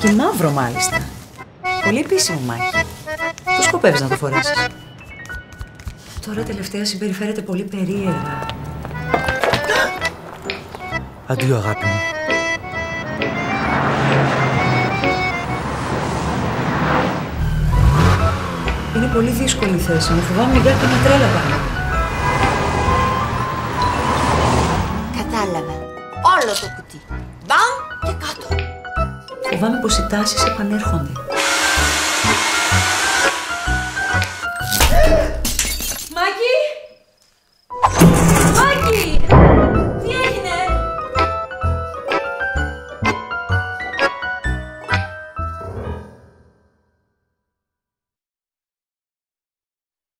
Και μαύρο μάλιστα. Πολύ επίσημο μάχη. Πώς σκοπεύεις να το φορέσεις; Τώρα τελευταία συμπεριφέρεται πολύ περίεργα. Αντίο αγάπη μου. Είναι πολύ δύσκολη η θέση μου. Φοβάμαι για μια τρέλα πάνω. Κατάλαβα. Όλο το κουτί. Μπαμ και κάτω. Φοβάμαι πως οι τάσεις επανέρχονται.